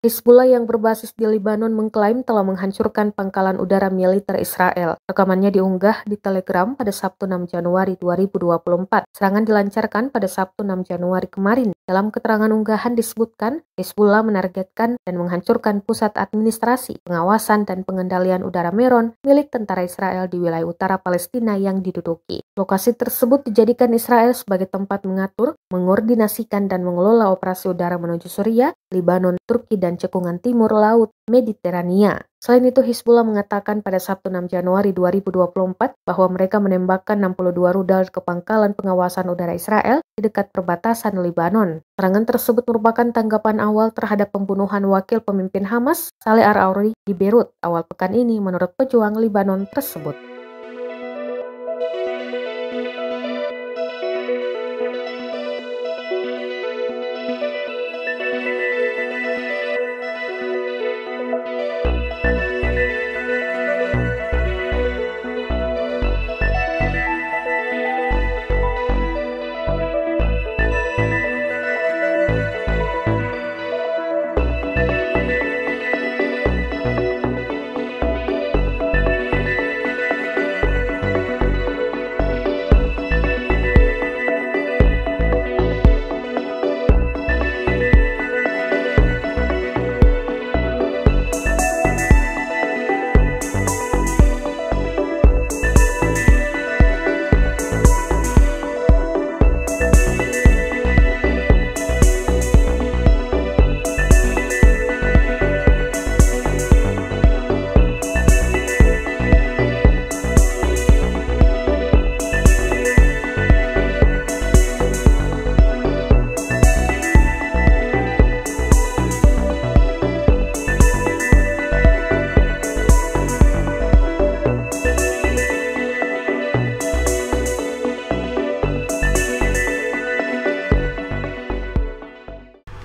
Hizbullah yang berbasis di Libanon mengklaim telah menghancurkan pangkalan udara militer Israel. Rekamannya diunggah di Telegram pada Sabtu 6 Januari 2024. Serangan dilancarkan pada Sabtu 6 Januari kemarin. Dalam keterangan unggahan disebutkan, Hizbullah menargetkan dan menghancurkan pusat administrasi, pengawasan, dan pengendalian udara Meron milik tentara Israel di wilayah utara Palestina yang diduduki. Lokasi tersebut dijadikan Israel sebagai tempat mengatur, mengordinasikan, dan mengelola operasi udara menuju Suriah, Libanon, Turki, dan cekungan timur laut Mediterania. Selain itu, Hizbullah mengatakan pada Sabtu 6 Januari 2024 bahwa mereka menembakkan 62 rudal ke pangkalan pengawasan udara Israel di dekat perbatasan Libanon. Serangan tersebut merupakan tanggapan awal terhadap pembunuhan wakil pemimpin Hamas, Saleh Ar-Auri, di Beirut awal pekan ini menurut pejuang Libanon tersebut.